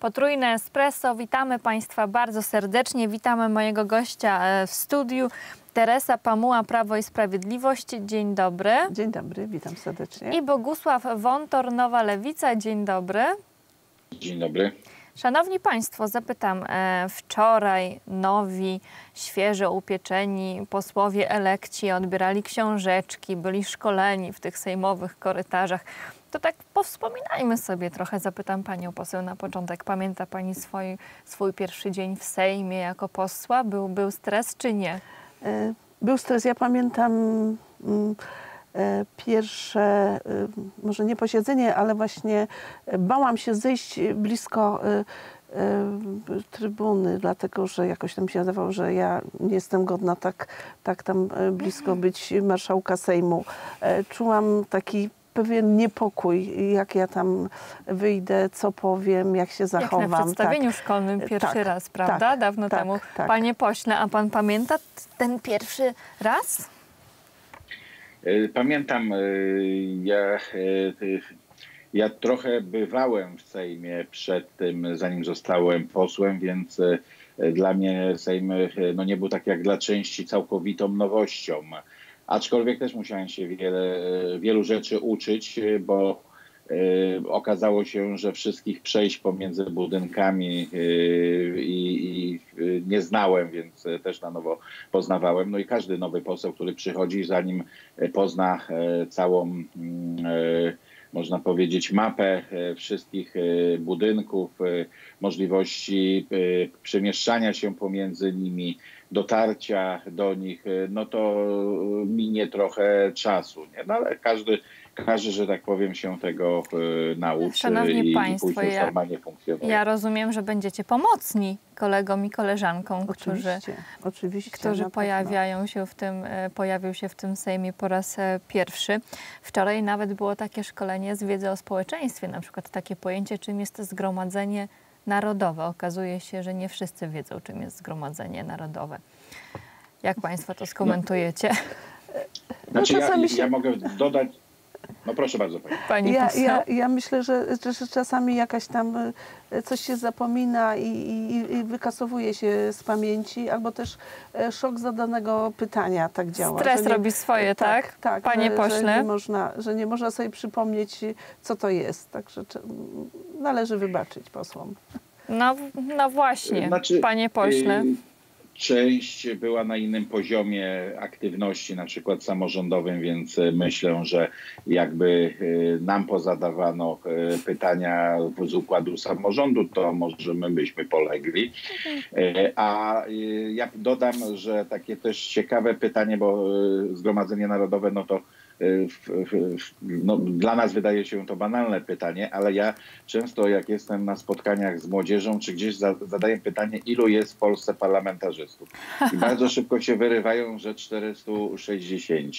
Potrójne Espresso. Witamy Państwa bardzo serdecznie. Witamy mojego gościa e, w studiu. Teresa Pamuła, Prawo i Sprawiedliwość. Dzień dobry. Dzień dobry, witam serdecznie. I Bogusław Wątor, Nowa Lewica. Dzień dobry. Dzień dobry. Szanowni Państwo, zapytam, e, wczoraj nowi, świeżo upieczeni posłowie elekci odbierali książeczki, byli szkoleni w tych sejmowych korytarzach. To tak powspominajmy sobie trochę, zapytam Panią poseł na początek. Pamięta Pani swój, swój pierwszy dzień w Sejmie jako posła? Był, był stres czy nie? E, Był stres, ja pamiętam mm, e, pierwsze, e, może nie posiedzenie, ale właśnie bałam się zejść blisko trybuny, dlatego że jakoś tam się wydawało, że ja nie jestem godna tak, tak tam blisko być marszałka Sejmu. Czułam taki pewien niepokój, jak ja tam wyjdę, co powiem, jak się zachowam. Jak na przedstawieniu tak. szkolnym pierwszy Tak, raz, prawda? tak, Dawno tak, temu. tak. Panie pośle, a Pan pamięta ten pierwszy raz? E, Pamiętam, e, ja, e, ja trochę bywałem w Sejmie przed tym, zanim zostałem posłem, więc dla mnie Sejm no, nie był tak jak dla części całkowitą nowością. Aczkolwiek też musiałem się wiele, wielu rzeczy uczyć, bo e, okazało się, że wszystkich przejść pomiędzy budynkami e, i, i e, nie znałem, więc też na nowo poznawałem. No i każdy nowy poseł, który przychodzi, zanim pozna całą, mm, można powiedzieć, mapę wszystkich budynków, możliwości przemieszczania się pomiędzy nimi, dotarcia do nich, e, no to minie trochę czasu. Nie? No ale każdy, każdy, że tak powiem, się tego e, nauczy Szanowni i, państwo, i później ja- normalnie funkcjonuje. Ja rozumiem, że będziecie pomocni kolegom i koleżankom, którzy, Oczywiście, oczywiście. którzy na pewno. pojawiają się w tym, pojawił się w tym Sejmie po raz e, pierwszy. Wczoraj nawet było takie szkolenie z wiedzy o społeczeństwie, na przykład takie pojęcie, czym jest zgromadzenie narodowe. Okazuje się, że nie wszyscy wiedzą, czym jest zgromadzenie narodowe. Jak Państwo to skomentujecie? Znaczy, No ja, się- ja mogę dodać. No proszę bardzo, pani. Pani Ja, ja, ja myślę, że, że, czasami jakaś tam e, coś się zapomina i, i, i wykasowuje się z pamięci, albo też e, szok zadanego pytania tak działa. Stres nie- robi swoje, tak? Tak, Panie że, pośle? Że nie, można, że nie można sobie przypomnieć, co to jest. Także należy wybaczyć posłom. No, no właśnie, Znaczy, panie pośle. y, Część była na innym poziomie aktywności, na przykład samorządowym, więc y, myślę, że jakby y, nam pozadawano y, pytania z układu samorządu, to może my byśmy polegli. A ja dodam, że takie też ciekawe pytanie, bo Zgromadzenie Narodowe, no to no, dla nas wydaje się to banalne pytanie, ale ja często jak jestem na spotkaniach z młodzieżą, czy gdzieś za, zadaję pytanie, ilu jest w Polsce parlamentarzystów. I bardzo szybko się wyrywają, że 460.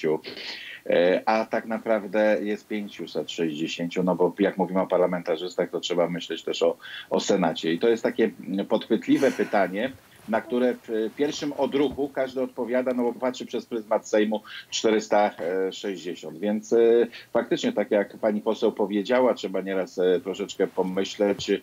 E, A tak naprawdę jest 560, no bo jak mówimy o parlamentarzystach, to trzeba myśleć też o, o Senacie. I to jest takie podchwytliwe pytanie, na które w pierwszym odruchu każdy odpowiada, no bo patrzy przez pryzmat Sejmu 460. Więc e, faktycznie, tak jak pani poseł powiedziała, trzeba nieraz e, troszeczkę pomyśleć, e,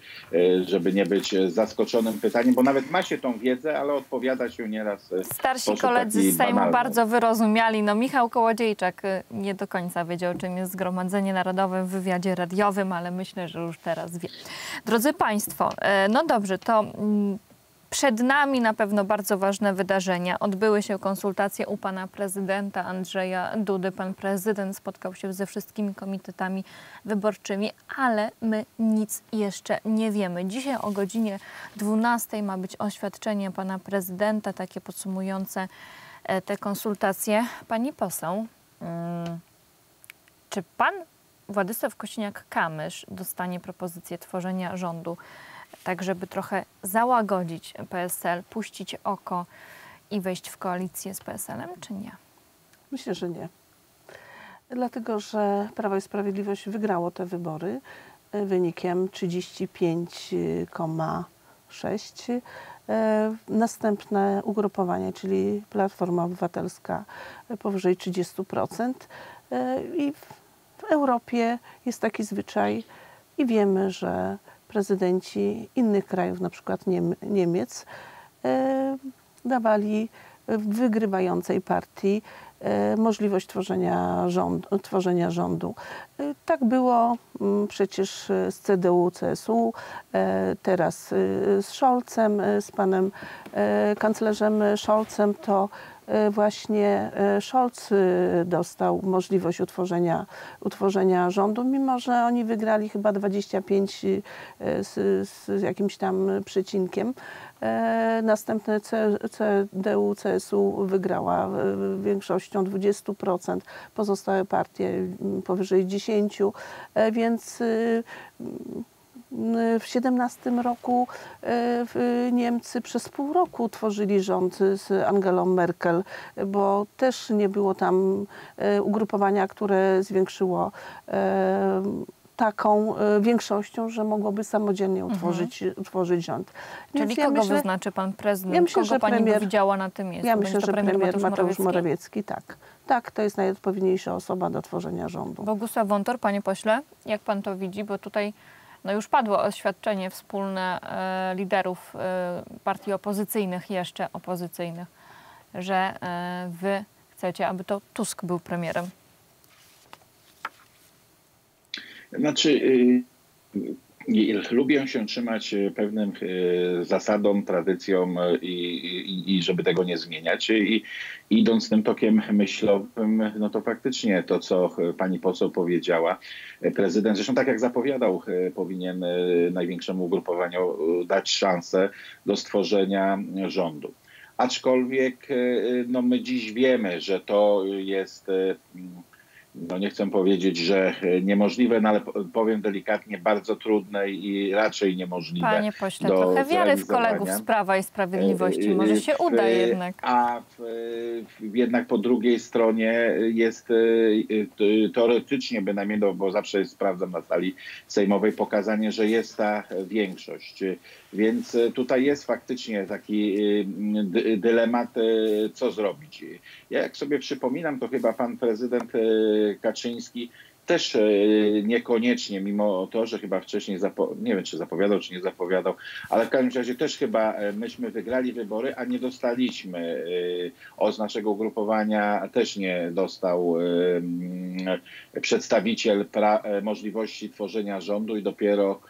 żeby nie być zaskoczonym pytaniem, bo nawet ma się tą wiedzę, ale odpowiada się nieraz Starsi koledzy z Sejmu banalny. bardzo wyrozumiali. No Michał Kołodziejczak nie do końca wiedział, czym jest Zgromadzenie Narodowe w wywiadzie radiowym, ale myślę, że już teraz wie. Drodzy Państwo, no dobrze, to mm, przed nami na pewno bardzo ważne wydarzenia. Odbyły się konsultacje u pana prezydenta Andrzeja Dudy. Pan prezydent spotkał się ze wszystkimi komitetami wyborczymi, ale my nic jeszcze nie wiemy. Dzisiaj o godzinie 12 ma być oświadczenie pana prezydenta, takie podsumujące e, te konsultacje. Pani poseł, mm, czy pan Władysław Kosiniak-Kamysz dostanie propozycję tworzenia rządu, tak żeby trochę załagodzić PSL, puścić oko i wejść w koalicję z PSL-em, czy nie? Myślę, że nie. Dlatego, że Prawo i Sprawiedliwość wygrało te wybory e, wynikiem 35,6. E, Następne ugrupowanie, czyli Platforma Obywatelska e, powyżej 30%. E, I w Europie jest taki zwyczaj i wiemy, że prezydenci innych krajów, na przykład Niem Niemiec, dawali wygrywającej partii możliwość tworzenia rządu. Tworzenia rządu. Tak było mm, przecież z CDU, CSU, teraz z Scholzem, z panem kanclerzem Scholzem to E, właśnie e, Scholz e, dostał możliwość utworzenia, utworzenia rządu, mimo że oni wygrali chyba 25 z, z jakimś tam przecinkiem. Następne CDU, CSU wygrała większością 20%, pozostałe partie powyżej 10%, więc w 17 roku e, Niemcy przez pół roku tworzyli rząd z Angelą Merkel, bo też nie było tam e, ugrupowania, które zwiększyło taką większością, że mogłoby samodzielnie mhm. utworzyć, mhm. utworzyć rząd. Więc Czyli ja kogo myślę, wyznaczy pan prezydent? Ja myślę, kogo że pani premier, widziała na tym miejscu? Ja myślę, że premier, premier Mateusz Morawiecki? Morawiecki, tak. Tak, to jest najodpowiedniejsza osoba do tworzenia rządu. Bogusław Wątor, panie pośle, jak pan to widzi? Bo tutaj no już padło oświadczenie wspólne e, liderów e, partii opozycyjnych, jeszcze opozycyjnych, że e, wy chcecie, aby to Tusk był premierem. Znaczy, lubię się trzymać e, pewnym e, zasadom, tradycjom e, i, i, i, żeby tego nie zmieniać. I idąc tym tokiem myślowym, no to faktycznie to, co pani poseł powiedziała, prezydent, zresztą tak jak zapowiadał, powinien największemu ugrupowaniu dać szansę do stworzenia rządu. Aczkolwiek no my dziś wiemy, że to jest no nie chcę powiedzieć, że niemożliwe, no ale powiem delikatnie, bardzo trudne i raczej niemożliwe. Panie pośle, do trochę wiary w kolegów z Prawa i Sprawiedliwości. Może się uda jednak. A w, w, jednak po drugiej stronie jest e, teoretycznie bynajmniej, no, bo zawsze sprawdzam na sali sejmowej, pokazanie, że jest ta większość. Więc e, tutaj jest faktycznie taki e, dylemat, co zrobić. Ja jak sobie przypominam, to chyba pan prezydent Kaczyński też e, niekoniecznie, mimo to, że chyba wcześniej, nie wiem czy zapowiadał, czy nie zapowiadał, ale w każdym razie też chyba e, myśmy wygrali wybory, a nie dostaliśmy. E, od naszego ugrupowania też nie dostał przedstawiciel możliwości tworzenia rządu i dopiero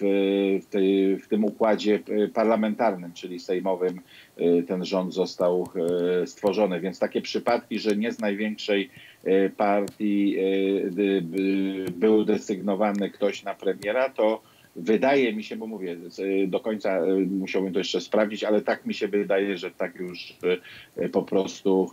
w, tej, w tym układzie parlamentarnym, czyli sejmowym, ten rząd został stworzony. Więc takie przypadki, że nie z największej E, partii e, był desygnowany ktoś na premiera, to wydaje mi się, bo mówię, do końca e, musiałbym to jeszcze sprawdzić, ale tak mi się wydaje, że tak już po prostu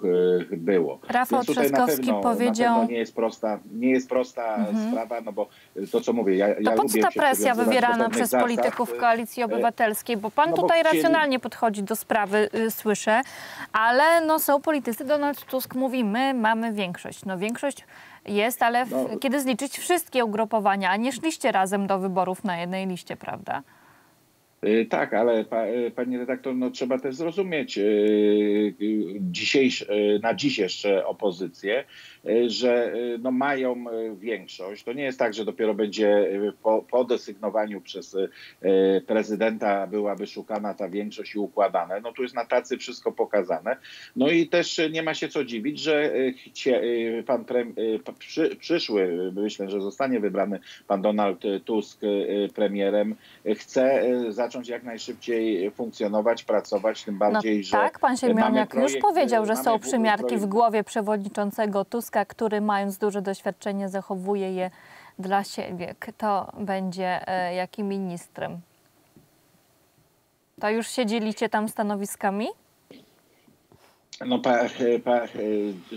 było. Rafał Więc Trzaskowski pewno, powiedział... nie jest prosta, nie jest prosta mhm. sprawa, no bo to co mówię, ja, to ja po co ta presja wywierana przez zasad, polityków Koalicji Obywatelskiej? Bo pan no tutaj chcieli... racjonalnie podchodzi do sprawy, y, słyszę, ale no są politycy, Donald Tusk mówi, my mamy większość. No większość jest, ale w, no. kiedy zliczyć wszystkie ugrupowania, a nie szliście razem do wyborów na jednej liście, prawda? Y, tak, ale pa, y, pani redaktor, no trzeba też zrozumieć y, dzisiejsz, na dziś jeszcze opozycję, że no mają większość. To nie jest tak, że dopiero będzie po, po desygnowaniu przez prezydenta byłaby szukana ta większość i układane. No tu jest na tacy wszystko pokazane. No i też nie ma się co dziwić, że pan pre, przy, przyszły, myślę, że zostanie wybrany pan Donald Tusk premierem, chce zacząć zacząć jak najszybciej funkcjonować, pracować, tym bardziej, no, że. Tak, pan Siemioniak już powiedział, że są przymiarki projekt... w głowie przewodniczącego Tuska, który mając duże doświadczenie zachowuje je dla siebie. Kto będzie e, jakim ministrem? To już się dzielicie tam stanowiskami? No, pa, pa,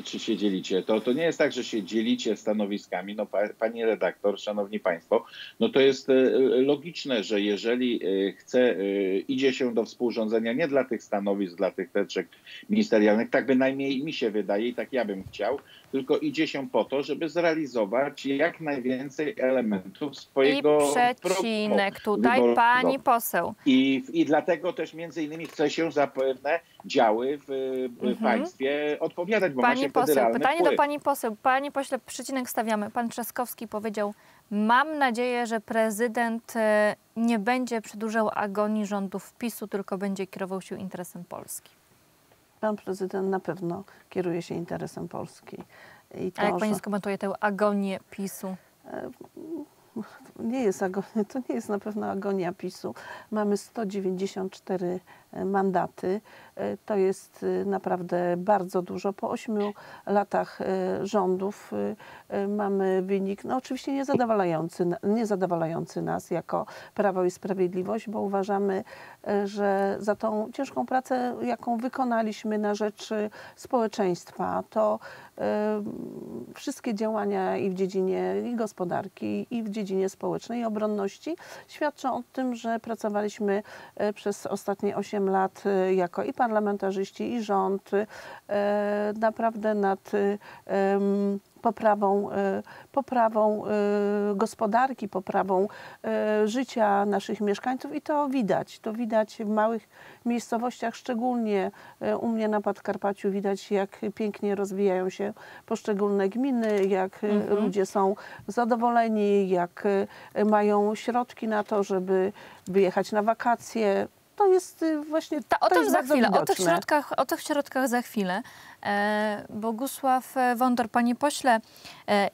czy się dzielicie? To, to nie jest tak, że się dzielicie stanowiskami. No, pa, pani redaktor, szanowni państwo, no to jest e, logiczne, że jeżeli e, chce, e, idzie się do współrządzenia nie dla tych stanowisk, dla tych teczek ministerialnych, tak bynajmniej mi się wydaje i tak ja bym chciał, tylko idzie się po to, żeby zrealizować jak najwięcej elementów swojego I przecinek tutaj pani poseł. I, I dlatego też między innymi chce się zapewne działy w, mhm. państwie odpowiadać, bo pani ma się poseł, pytanie wpływ. do pani poseł. Pani pośle, przecinek stawiamy. Pan Trzaskowski powiedział, mam nadzieję, że prezydent e, nie będzie przedłużał agonii rządów PiSu, tylko będzie kierował się interesem Polski. Pan prezydent na pewno kieruje się interesem Polski. To, A jak pani że... skomentuje tę agonię PiSu? Nie jest agonia, to nie jest na pewno agonia PiSu. Mamy 194 e, mandaty. E, to jest e, naprawdę bardzo dużo. Po ośmiu latach rządów mamy wynik, no oczywiście niezadowalający, niezadowalający nas jako Prawo i Sprawiedliwość, bo uważamy, że za tą ciężką pracę, jaką wykonaliśmy na rzecz społeczeństwa, to wszystkie działania i w dziedzinie i gospodarki, i w dziedzinie społecznej i obronności świadczą o tym, że pracowaliśmy e, przez ostatnie 8 lat e, jako i parlamentarzyści, i rząd e, naprawdę nad poprawą, e, poprawą e, gospodarki, poprawą e, życia naszych mieszkańców i to widać. To widać w małych miejscowościach, szczególnie u mnie na Podkarpaciu widać, jak pięknie rozwijają się poszczególne gminy, jak mhm. ludzie są zadowoleni, jak mają środki na to, żeby wyjechać na wakacje to jest y, właśnie Ta, o to jest za chwilę, o tych, środkach, o tych środkach za chwilę. E, Bogusław e, Wądor, panie pośle, e,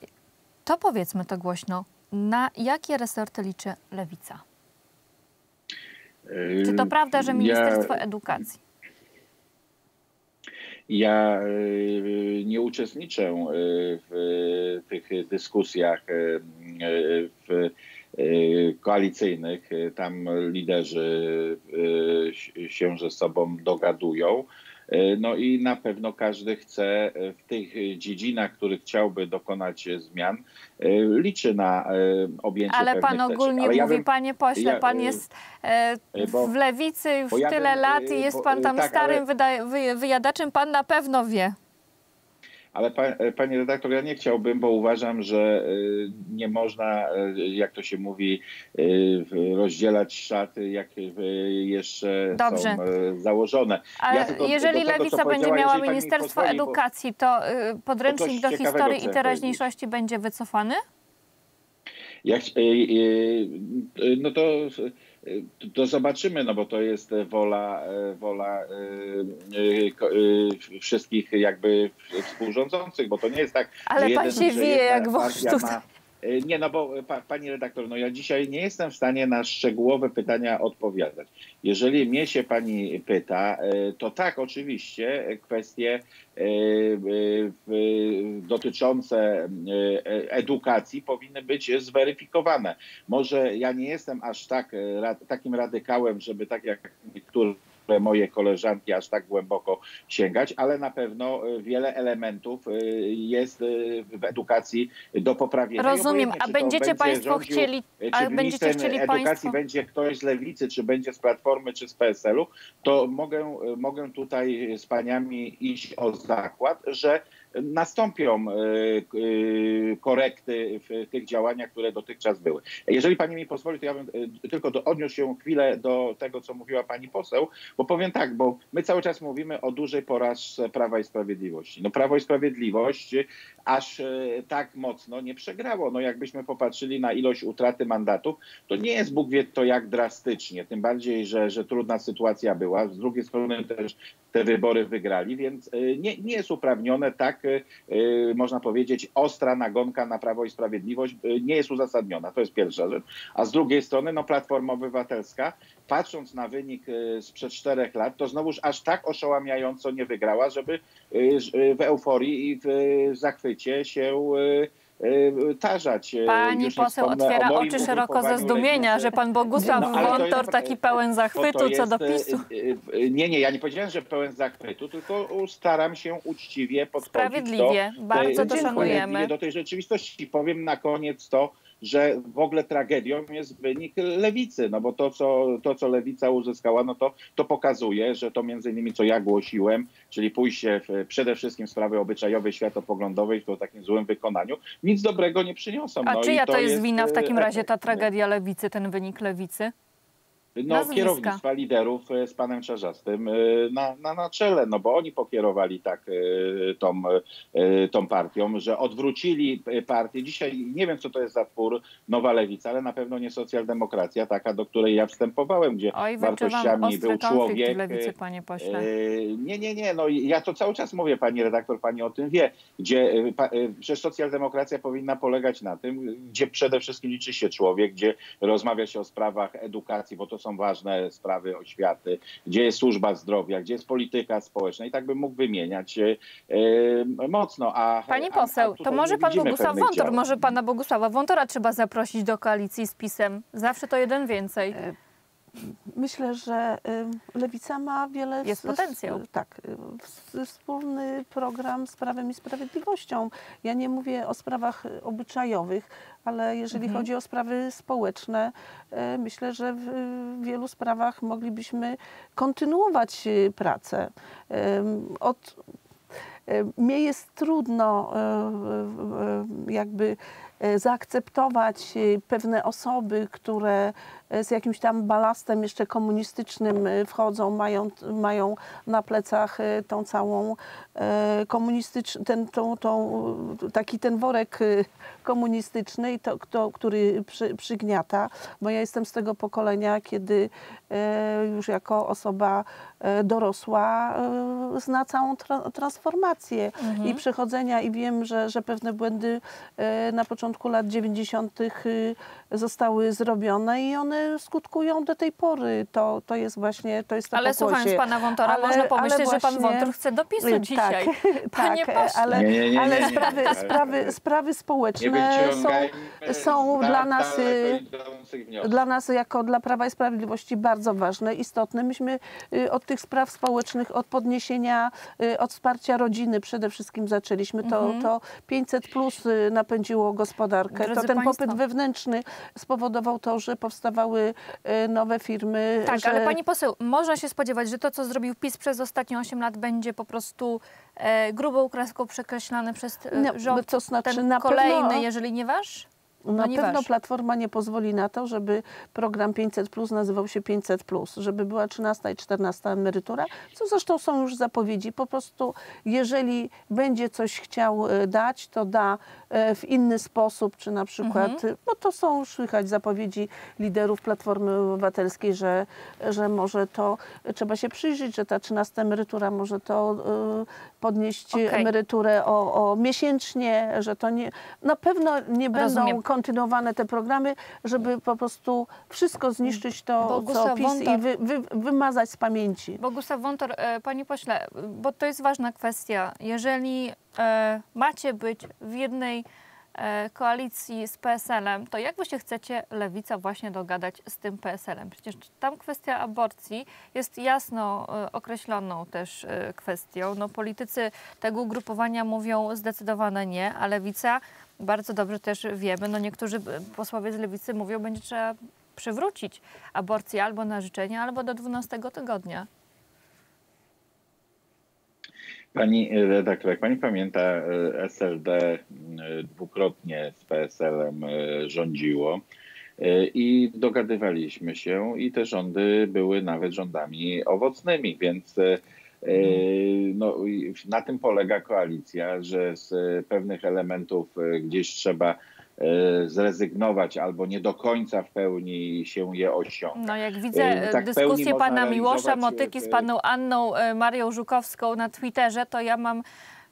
to powiedzmy to głośno, na jakie resorty liczy Lewica? Czy to prawda, że Ministerstwo ja, Edukacji? Ja nie uczestniczę w tych dyskusjach w Y, koalicyjnych. Y, tam liderzy y, się ze sobą dogadują. No i na pewno każdy chce w tych dziedzinach, których chciałby dokonać zmian, liczy na objęcie Ale pan ogólnie mówi, ja bym, panie pośle, ja, pan jest bo, w lewicy już ja tyle bym, lat i jest pan tam tak, starym ale, wyjadaczem, pan na pewno wie. Ale pa, panie redaktor, ja nie chciałbym, bo uważam, że y, nie można, y, jak to się mówi, y, rozdzielać szaty, jak jeszcze Dobrze. są założone. Ale ja tylko, jeżeli Lewica będzie miała Ministerstwo Edukacji, to podręcznik to do historii i teraźniejszości będzie wycofany? Jak, no to to zobaczymy, no bo to jest wola, wola e, e, wszystkich jakby współrządzących, bo to nie jest tak, Ale pan się wie jak wąż tutaj. E, nie, no bo pa, pani redaktor, no ja dzisiaj nie jestem w stanie na szczegółowe pytania odpowiadać. Jeżeli mnie się pani pyta, e, to tak, oczywiście kwestie e, dotyczące edukacji powinny być zweryfikowane. Może ja nie jestem aż tak, takim radykałem, żeby tak jak niektórzy moje koleżanki aż tak głęboko sięgać, ale na pewno e, wiele elementów e, jest e, w edukacji do poprawienia. Rozumiem, a będziecie Państwo rządził, chcieli, a będziecie chcieli edukacji państwo... będzie ktoś z Lewicy, czy będzie z Platformy, czy z PSL-u, to mogę, mogę tutaj z paniami iść o zakład, że nastąpią e, e, korekty w tych działaniach, które dotychczas były. Jeżeli pani mi pozwoli, to ja bym e, tylko odniósł się chwilę do tego, co mówiła pani poseł, bo powiem tak, bo my cały czas mówimy o dużej porażce Prawa i Sprawiedliwości. No Prawo i Sprawiedliwość aż tak mocno nie przegrało. No jakbyśmy popatrzyli na ilość utraty mandatów, to nie jest Bóg wie to jak drastycznie, tym bardziej, że, że trudna sytuacja była. Z drugiej strony też te wybory wygrali, więc nie, nie jest uprawnione tak można powiedzieć, ostra nagonka na Prawo i Sprawiedliwość y, nie jest uzasadniona. To jest pierwsza rzecz. A z drugiej strony, no Platforma Obywatelska, patrząc na wynik sprzed czterech lat, to znowuż aż tak oszałamiająco nie wygrała, żeby w euforii i w zachwycie się Y, tarzać. Y, Pani Już poseł otwiera oczy szeroko ze zdumienia, że pan Bogusław no, Wątor taki pełen zachwytu co do y, PiSu. Nie, nie, ja nie powiedziałem, że pełen zachwytu, tylko staram się uczciwie podchodzić Sprawiedliwie, do, bardzo to szanujemy. do tej rzeczywistości. Powiem na koniec to, że w ogóle tragedią jest wynik lewicy, no bo to, co, to, co lewica uzyskała, no to, to pokazuje, że to między innymi, co ja głosiłem, czyli pójście w, przede wszystkim sprawy obyczajowej, światopoglądowej w to takim złym wykonaniu, nic dobrego nie przyniosą. A no czyja to, to jest wina w takim e, razie ta efekt, nie? tragedia lewicy, ten wynik lewicy? No, Nazwiska. kierownictwa liderów e, z panem Czarzastym e, na, na, na czele, no bo oni pokierowali tak e, tą, tą partią, że odwrócili partię. Dzisiaj nie wiem, co to jest za twór Nowa Lewica, ale na pewno nie socjaldemokracja, taka, do której ja wstępowałem, gdzie Oj, wartościami był człowiek. w lewicy, panie pośle. Nie, nie, nie. No ja to cały czas mówię, pani redaktor, pani o tym wie, gdzie pa- przecież socjaldemokracja powinna polegać na tym, gdzie przede wszystkim liczy się człowiek, gdzie rozmawia się o sprawach edukacji, bo to są ważne sprawy oświaty, gdzie jest służba zdrowia, gdzie jest polityka społeczna i tak bym mógł wymieniać e, e, mocno. A, Pani a- a poseł, to może pan Bogusław Wątor, może pana Bogusława Wątora trzeba zaprosić do koalicji z PiSem. Zawsze to jeden więcej. Myślę, że y, Lewica ma wiele... Jest potencjał. Tak. y, Wspólny program z Prawem i Sprawiedliwością. Ja nie mówię o sprawach obyczajowych, ale jeżeli Mhm. chodzi o sprawy społeczne, y, myślę, że w wielu sprawach moglibyśmy kontynuować pracę. Od Mnie jest trudno jakby zaakceptować pewne osoby, które z jakimś tam balastem jeszcze komunistycznym e, wchodzą, mają, mają na plecach e, tą całą komunistyczny, ten, tą, tą, taki ten worek e, komunistyczny, to, kto, który przy, przygniata, bo ja jestem z tego pokolenia, kiedy e, już jako osoba e, dorosła e, zna całą tra- transformację i przechodzenia i wiem, że, że pewne błędy e, na początku lat 90. y, zostały zrobione i one skutkują do tej pory. To, to jest właśnie, to jest to Ale pokłosie. słuchając pana Wątora, Ale- można pomyśleć, ale że pan właśnie- Wątor chce do PiSu Y, dzisiaj. Tak, Panie tak, pośle. ale, Nie, nie, nie, ale nie, nie. sprawy, sprawy, sprawy społeczne są, są da- dla nas, y, dla nas jako dla Prawa i Sprawiedliwości bardzo ważne, istotne. Myśmy y, od tych spraw społecznych, od podniesienia, y, od wsparcia rodziny przede wszystkim zaczęliśmy. To, to 500 plus napędziło gospodarkę. Mhm. Drodzy to ten państwo. popyt wewnętrzny spowodował to, że powstawały y, nowe firmy. Tak, że... ale pani poseł, można się spodziewać, że to, co zrobił PiS przez ostatnie 8 lat, będzie po prostu e, grubą kreską przekreślane przez e, No, rząd to znaczy ten na kolejny, pewno- jeżeli nie wasz? No Na nie pewno wasz. Platforma nie pozwoli na to, żeby program 500 plus nazywał się 500 plus, żeby była 13 i 14 emerytura, co zresztą są już zapowiedzi. Po prostu jeżeli będzie coś chciał e, dać, to da e, w inny sposób, czy na przykład, Mhm. bo to są już słychać zapowiedzi liderów Platformy Obywatelskiej, że, że może to, trzeba się przyjrzeć, że ta 13 emerytura może to e, podnieść Okej. emeryturę o, o miesięcznie, że to nie, na pewno nie będą Rozumiem. Kontynuowane te programy, żeby po prostu wszystko zniszczyć to, co Bogusław PiS Wątor. i wy, wy, wymazać z pamięci. Bogusław Wątor, e, panie pośle, bo to jest ważna kwestia. Jeżeli e, macie być w jednej e, koalicji z PSL-em, to jak wy się chcecie, lewica, właśnie dogadać z tym PSL-em? Przecież tam kwestia aborcji jest jasno e, określoną też e, kwestią. No, politycy tego ugrupowania mówią zdecydowane nie, a lewica, bardzo dobrze też wiemy, no niektórzy e, posłowie z lewicy mówią, będzie trzeba przywrócić aborcję albo na życzenie, albo do 12 tygodnia. Pani redaktor, jak pani pamięta, e, SLD e, dwukrotnie z PSL-em e, rządziło e, i dogadywaliśmy się i te rządy były nawet rządami owocnymi, więc e, e, no, i na tym polega koalicja, że z e, pewnych elementów e, gdzieś trzeba e, zrezygnować albo nie do końca w pełni się je osiąga. No jak widzę E, e, tak dyskusję pana Miłosza Motyki z e, paną Anną e, Marią Żukowską na Twitterze, to ja mam,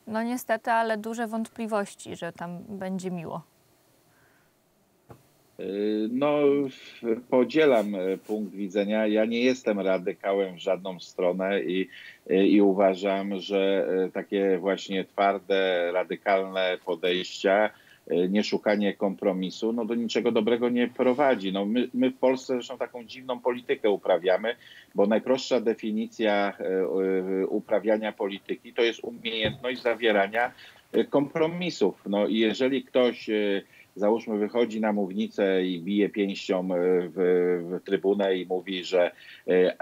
no niestety, ale duże wątpliwości, że tam będzie miło. No, podzielam e, punkt widzenia. Ja nie jestem radykałem w żadną stronę i, e, i uważam, że e, takie właśnie twarde, radykalne podejścia, nieszukanie kompromisu, no do niczego dobrego nie prowadzi. No my, my w Polsce zresztą taką dziwną politykę uprawiamy, bo najprostsza definicja uprawiania polityki to jest umiejętność zawierania kompromisów. No i jeżeli ktoś załóżmy wychodzi na mównicę i bije pięścią w, w trybunę i mówi, że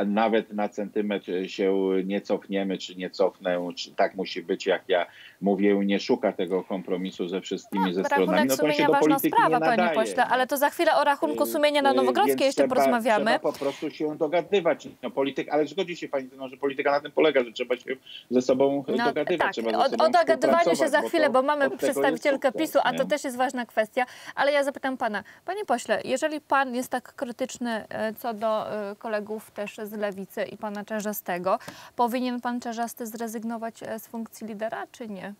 nawet na centymetr się nie cofniemy, czy nie cofnę, czy tak musi być, jak ja mówię, nie szuka tego kompromisu ze wszystkimi no, ze stronami, no to się do ważna sprawa, panie pośle, ale to za chwilę o rachunku sumienia na Nowogrodzkiej jeszcze trzeba, porozmawiamy. Trzeba po prostu się dogadywać. No, polityk, ale zgodzi się pani, no, że polityka na tym polega, że trzeba się ze sobą no, dogadywać. Tak, trzeba o, o dogadywaniu się za chwilę, bo, bo mamy przedstawicielkę PiSu, a to też jest ważna kwestia. Ale ja zapytam pana, panie pośle, jeżeli pan jest tak krytyczny e, co do e, kolegów też z lewicy i pana Czerzastego, powinien pan Czerzasty zrezygnować e, z funkcji lidera, czy nie?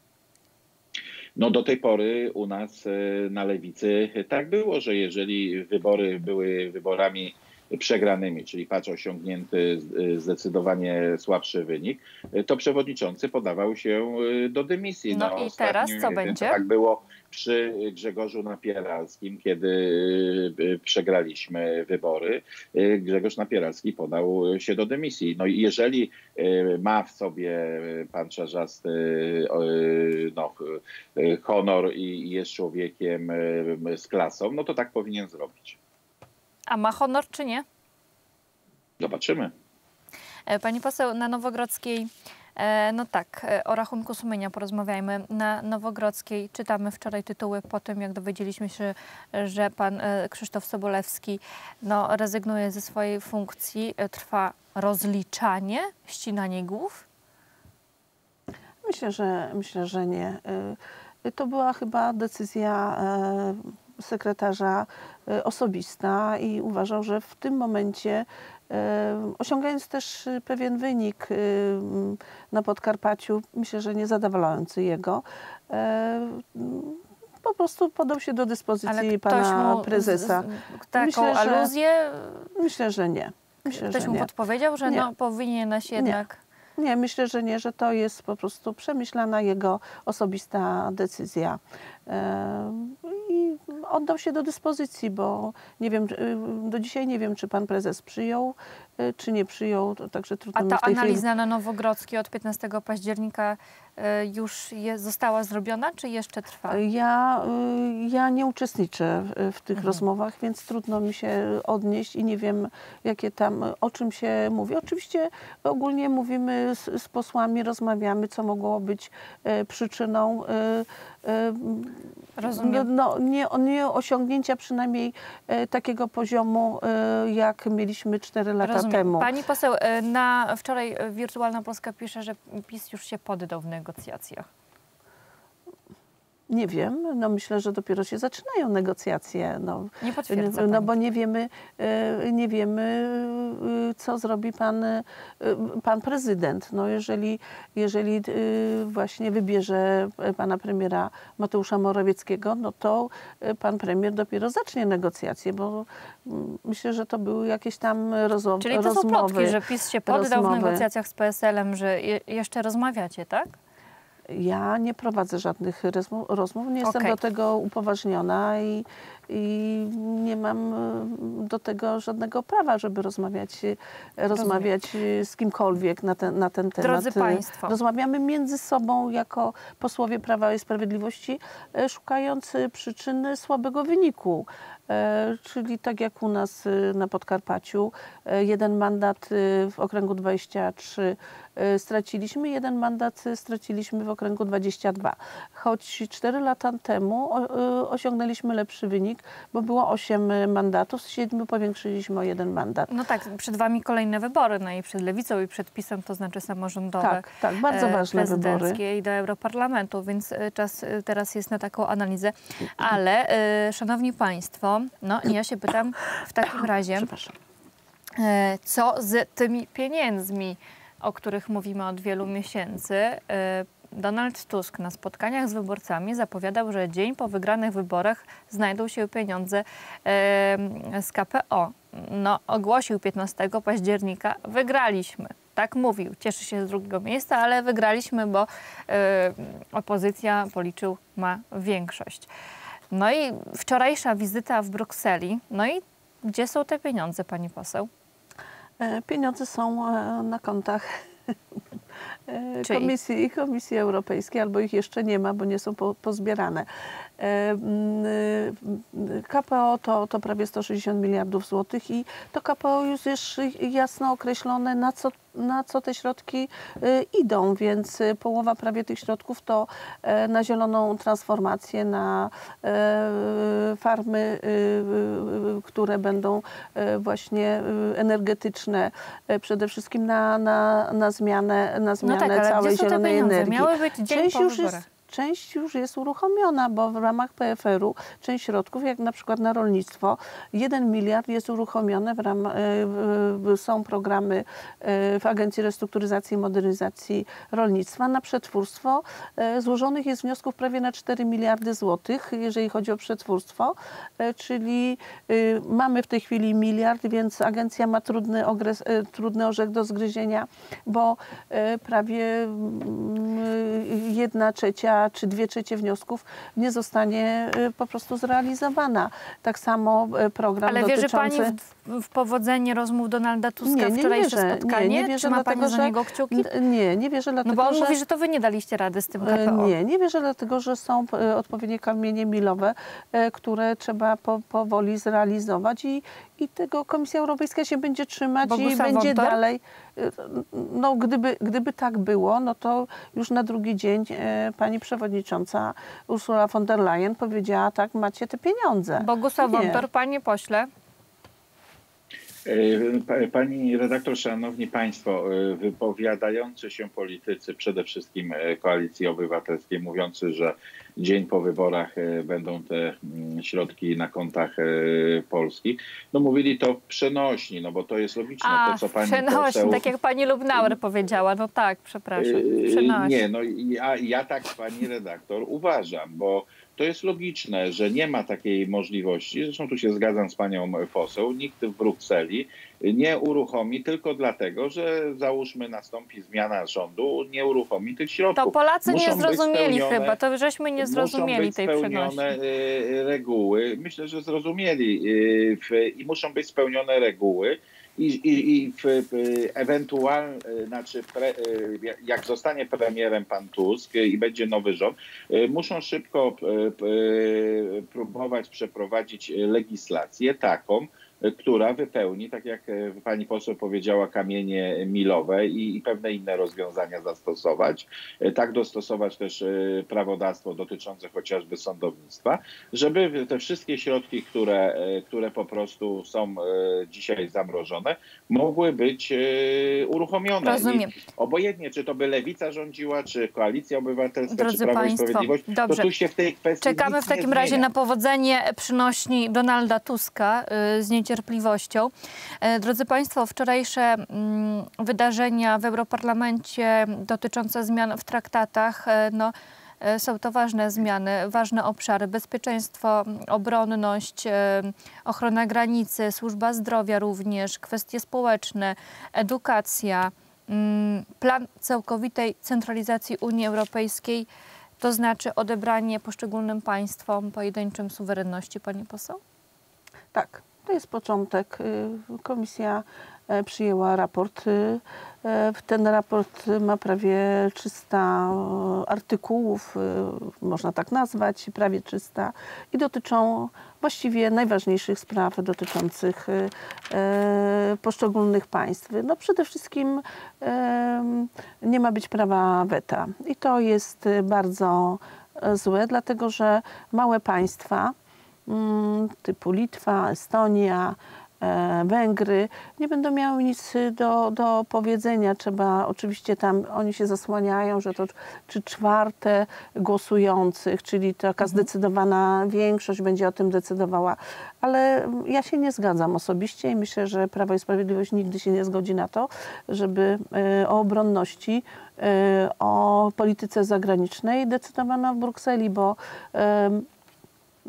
No do tej pory u nas na lewicy tak było, że jeżeli wybory były wyborami przegranymi, czyli patrz osiągnięty zdecydowanie słabszy wynik, to przewodniczący podawał się do dymisji. No, no i teraz co będzie? Tak było przy Grzegorzu Napieralskim, kiedy y, przegraliśmy wybory. Y, Grzegorz Napieralski podał się do dymisji. No i jeżeli ma w sobie pan Czarzasty no, honor i jest człowiekiem z klasą, no to tak powinien zrobić. A ma honor czy nie? Zobaczymy. E, pani poseł, na Nowogrodzkiej, no tak, e, o rachunku sumienia porozmawiajmy. Na Nowogrodzkiej czytamy wczoraj tytuły po tym, jak dowiedzieliśmy się, że pan Krzysztof Sobolewski no, rezygnuje ze swojej funkcji. Trwa rozliczanie, ścinanie głów? Myślę, że, myślę, że nie. To była chyba decyzja sekretarza e, osobista i uważał, że w tym momencie, e, osiągając też pewien wynik e, na Podkarpaciu, myślę, że nie jego, po prostu podał się do dyspozycji pana prezesa. Z, taką myślę, aluzję? Że, myślę, że nie. Myślę, Ktoś że mu nie. podpowiedział, że no, powinieneś jednak... Nie. Nie, myślę, że nie, że to jest po prostu przemyślana jego osobista decyzja. Oddał się do dyspozycji, bo nie wiem, do dzisiaj nie wiem, czy pan prezes przyjął, y, czy nie przyjął, także trudno A ta analiza chwili... na Nowogrodzkiej od 15 października y, już je, została zrobiona, czy jeszcze trwa? Ja, y, ja nie uczestniczę w tych mhm. rozmowach, więc trudno mi się odnieść i nie wiem, jakie tam, o czym się mówi. Oczywiście ogólnie mówimy z, z posłami, rozmawiamy, co mogło być przyczyną Rozumiem. No, nie, nie osiągnięcia przynajmniej e, takiego poziomu, e, jak mieliśmy 4 lata. Temu. Pani poseł, e, na wczoraj Wirtualna Polska pisze, że PiS już się poddał w negocjacjach. Nie wiem, no myślę, że dopiero się zaczynają negocjacje. No, nie potwierdza No bo nie wiemy, e, nie wiemy, e, co zrobi pan, e, pan prezydent. No jeżeli, jeżeli właśnie wybierze pana premiera Mateusza Morawieckiego, no to pan premier dopiero zacznie negocjacje, bo mm, myślę, że to były jakieś tam rozmowy. Czyli to rozmowy, są plotki, że PiS się poddał rozmowy. w negocjacjach z PSL-em, że je, jeszcze rozmawiacie, tak? Ja nie prowadzę żadnych rozmów, nie jestem okay. do tego upoważniona i, i, nie mam e, do tego żadnego prawa, żeby rozmawiać, rozmawiać z kimkolwiek na ten, na ten temat. Drodzy Państwo. Rozmawiamy między sobą jako posłowie Prawa i Sprawiedliwości, e, szukając przyczyny słabego wyniku. E, czyli tak jak u nas na Podkarpaciu, jeden mandat w okręgu 23 Y, straciliśmy, jeden mandat straciliśmy w okręgu 22. Choć 4 lata temu osiągnęliśmy lepszy wynik, bo było 8 mandatów, z 7 powiększyliśmy o jeden mandat. No tak, przed Wami kolejne wybory, no i przed Lewicą i przed PiSem, to znaczy samorządowe. Tak, tak, bardzo e, ważne wybory. i do Europarlamentu, więc e, czas e, teraz jest na taką analizę. Ale, Szanowni Państwo, no ja się pytam w takim razie, co z tymi pieniędzmi? o których mówimy od wielu miesięcy, y, Donald Tusk na spotkaniach z wyborcami zapowiadał, że dzień po wygranych wyborach znajdą się pieniądze z KPO. No, ogłosił 15 października, wygraliśmy. Tak mówił. Cieszy się z drugiego miejsca, ale wygraliśmy, bo opozycja policzył ma większość. No i wczorajsza wizyta w Brukseli. No i gdzie są te pieniądze, pani poseł? E, pieniądze są e, na kontach Komisji, Komisji Europejskiej, albo ich jeszcze nie ma, bo nie są po, pozbierane. KPO to, to prawie 160 miliardów złotych i to KPO już jest jasno określone, na co na co te środki y, idą, więc y, połowa prawie tych środków to e, na zieloną transformację, na farmy, y, które będą właśnie energetyczne, przede wszystkim na, na, na zmianę, na zmianę no tak, całej zielonej energii. Miały być dzień Część po już wyborach. jest część już jest uruchomiona, bo w ramach PFR-u część środków, jak na przykład na rolnictwo, 1 miliard jest uruchomione, w ram, e, są programy e, w Agencji Restrukturyzacji i Modernizacji Rolnictwa. Na przetwórstwo złożonych jest wniosków prawie na 4 miliardy złotych, jeżeli chodzi o przetwórstwo, czyli mamy w tej chwili miliard, więc agencja ma trudny, trudny orzech do zgryzienia, bo prawie mm, jedna trzecia czy dwie trzecie wniosków nie zostanie y, po prostu zrealizowana. Tak samo y, program Ale dotyczący... wierzy Pani w, w powodzenie rozmów Donalda Tuska nie, nie wczorajsze wierzę, spotkanie? Nie, nie wierzę, Czy ma dlatego, Pani za że... niego kciuki? Nie, nie wierzę dlatego, No bo on że... mówi, że to Wy nie daliście rady z tym E, KPO. Nie, nie wierzę dlatego, że są odpowiednie kamienie milowe, które trzeba po, powoli zrealizować i, i tego Komisja Europejska się będzie trzymać Bogusa i będzie Wątor? dalej. No gdyby, gdyby tak było, no to już na drugi dzień pani przewodnicząca Ursula von der Leyen powiedziała, tak, macie te pieniądze. Bogusław. Wątor, panie pośle. E, pani redaktor, szanowni państwo, e, wypowiadający się politycy, przede wszystkim e, koalicji obywatelskiej, mówiący, że dzień po wyborach będą te mm, środki na kontach Polski, no mówili to przenośni, no bo to jest logiczne, A, to co pani przenośni, poseł... tak jak pani Lubnauer powiedziała. No tak, przepraszam. Przenośni. Nie, no ja, ja tak pani redaktor uważam, bo to jest logiczne, że nie ma takiej możliwości. Zresztą tu się zgadzam z panią poseł. Nikt w Brukseli nie uruchomi tylko dlatego, że załóżmy nastąpi zmiana rządu, nie uruchomi tych środków. To Polacy Muszą nie zrozumieli chyba, to żeśmy nie zrozumieli muszą być tej spełnione y, reguły. Myślę, że zrozumieli y, i muszą być spełnione reguły. I, i, i ewentualnie, znaczy pre, y, jak zostanie premierem pan Tusk i będzie nowy rząd, y, muszą szybko próbować przeprowadzić legislację taką, która wypełni, tak jak y, pani poseł powiedziała, kamienie milowe i, i pewne inne rozwiązania zastosować. Y, Tak dostosować też y, prawodawstwo dotyczące chociażby sądownictwa, żeby te wszystkie środki, które, które po prostu są dzisiaj zamrożone, mogły być uruchomione. Rozumiem. I obojętnie, czy to by Lewica rządziła, czy Koalicja Obywatelska, Drodzy czy Prawo państwo, i Sprawiedliwość, dobrze. tu się w tej kwestii Czekamy w takim razie na powodzenie przynośni Donalda Tuska y, z niecierpliwością. E, Drodzy Państwo, wczorajsze mm, wydarzenia w Europarlamencie dotyczące zmian w traktatach, e, no, e, są to ważne zmiany, ważne obszary. Bezpieczeństwo, obronność, ochrona granicy, służba zdrowia również, kwestie społeczne, edukacja, mm, plan całkowitej centralizacji Unii Europejskiej, to znaczy odebranie poszczególnym państwom pojedynczym suwerenności, pani poseł? Tak, to jest początek. Y, Komisja e, przyjęła raport. y, e, Ten raport ma prawie 300 artykułów, y, można tak nazwać, prawie 300 i dotyczą właściwie najważniejszych spraw dotyczących e, poszczególnych państw. No przede wszystkim nie ma być prawa weta i to jest bardzo e, złe, dlatego że małe państwa, typu Litwa, Estonia, e, Węgry nie będą miały nic do, do powiedzenia. Trzeba, oczywiście tam oni się zasłaniają, że to czy czwarte głosujących, czyli taka zdecydowana większość będzie o tym decydowała. Ale ja się nie zgadzam osobiście i myślę, że Prawo i Sprawiedliwość nigdy się nie zgodzi na to, żeby e, o obronności, e, o polityce zagranicznej decydowano w Brukseli, bo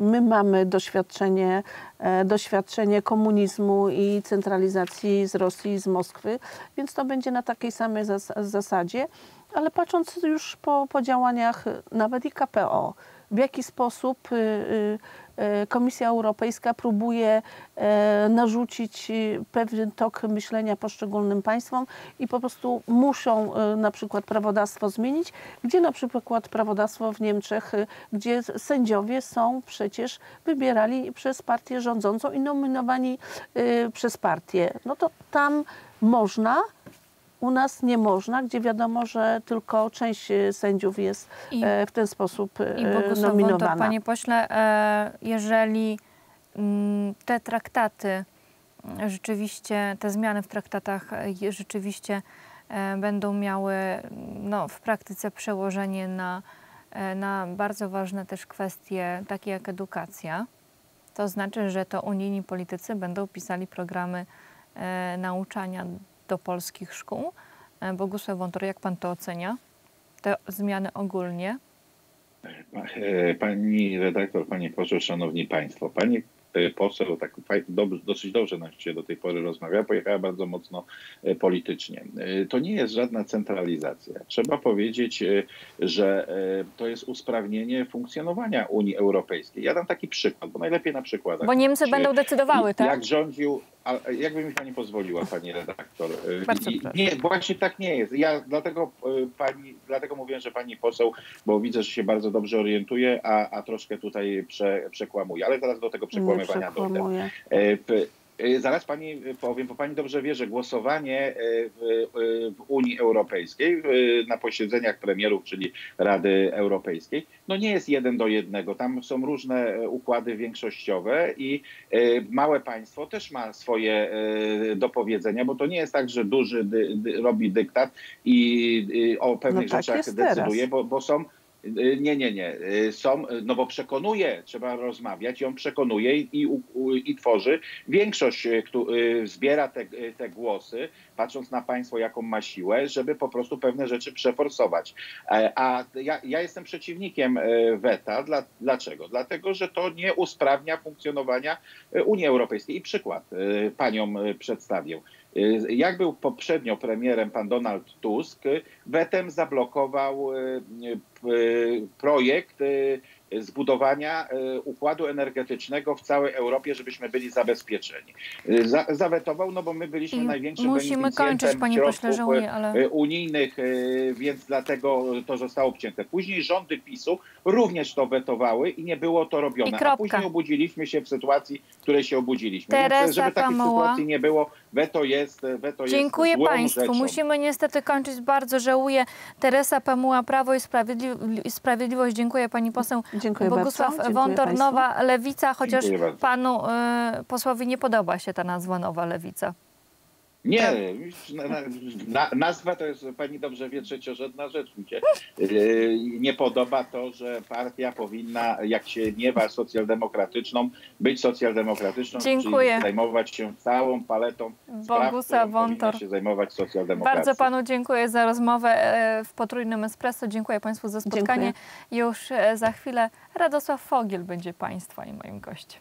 My mamy doświadczenie, e, doświadczenie komunizmu i centralizacji z Rosji z Moskwy, więc to będzie na takiej samej zas zasadzie. Ale patrząc już po, po działaniach nawet i KPO, w jaki sposób y, y, y, Komisja Europejska próbuje e, narzucić pewien tok myślenia poszczególnym państwom i po prostu muszą y, na przykład prawodawstwo zmienić, gdzie na przykład prawodawstwo w Niemczech, gdzie sędziowie są przecież wybierali przez partię rządzącą i nominowani przez partię. No to tam można, u nas nie można, gdzie wiadomo, że tylko część y, sędziów jest I- e, w ten sposób e, I nominowana. panie pośle, e, jeżeli mm, te traktaty mm, rzeczywiście, te zmiany w traktatach e, rzeczywiście e, będą miały no, w praktyce przełożenie na, e, na bardzo ważne też kwestie, takie jak edukacja, to znaczy, że to unijni politycy będą pisali programy e, nauczania do polskich szkół. E, Bogusław Wątor, jak pan to ocenia? Te zmiany ogólnie? E, Pani redaktor, panie poseł, szanowni państwo. Pani e, poseł tak dosyć dobrze nam się do tej pory rozmawia, pojechała bardzo mocno politycznie. To nie jest żadna centralizacja. Trzeba powiedzieć, że to jest usprawnienie funkcjonowania Unii Europejskiej. Ja dam taki przykład, bo najlepiej na przykładach. Bo Niemcy będą decydowały, tak? Jak rządził, a jakby mi pani pozwoliła, pani redaktor. y, Bardzo i- proszę. nie, właśnie tak nie jest. Ja dlatego y, pani, dlatego mówiłem, że pani poseł, bo widzę, że się bardzo dobrze orientuje, a, a troszkę tutaj prze, przekłamuje. Ale zaraz do tego przekłamywania dojdę. E, e, Zaraz pani powiem, bo pani dobrze wie, że głosowanie e, w, e, w Unii Europejskiej e, na posiedzeniach premierów, czyli Rady Europejskiej, no nie jest jeden do jednego. Tam są różne e, układy większościowe i e, małe państwo też ma swoje e, do powiedzenia, bo to nie jest tak, że duży dy, dy, robi dyktat i e, o pewnych No tak rzeczach decyduje, bo, bo są Nie, nie, nie. Y, Są, no bo przekonuje, trzeba rozmawiać i on przekonuje i, i, tworzy. Większość y, któ- y, zbiera te, y, te głosy, patrząc na państwo, jaką ma siłę, żeby po prostu pewne rzeczy przeforsować. E, A ja, ja jestem przeciwnikiem weta. Dla, dlaczego? Dlatego, że to nie usprawnia funkcjonowania Unii Europejskiej. I przykład paniom przedstawię. E, Jak był poprzednio premierem pan Donald Tusk, wetem zablokował e, p- projekt zbudowania układu energetycznego w całej Europie, żebyśmy byli zabezpieczeni. Za, zawetował, no bo my byliśmy I największym musimy kończyć, panie pośle, żałuję, ale- unijnych, więc dlatego to zostało obcięte. Później rządy PiSu również to wetowały i nie było to I robione. kropka. A później obudziliśmy się w sytuacji, w której się obudziliśmy. Teresa Więc, żeby takiej Pamuła. sytuacji nie było, weto jest, weto Dziękuję jest Państwu. rzeczą. Musimy niestety kończyć. Bardzo żałuję. Teresa Pamuła, Prawo i Sprawiedli- i Sprawiedliwość. Dziękuję Pani poseł. Dziękuję Bogusław bardzo. Wątor. Nowa Lewica, chociaż. Panu y, posłowi nie podoba się ta nazwa Nowa Lewica. Nie, na, na, na, nazwa to jest, pani dobrze wie, trzeciorzędna rzecz. Mi się yy, nie podoba to, że partia powinna, jak się miewa socjaldemokratyczną, być socjaldemokratyczną, Dziękuję. czyli zajmować się całą paletą spraw, Bogusław którą powinna Wątor. się zajmować socjaldemokracja. Bardzo Panu dziękuję za rozmowę e, w potrójnym espresso. Dziękuję Państwu za spotkanie. Już e, za chwilę Radosław Fogiel będzie Państwa i moim gościem.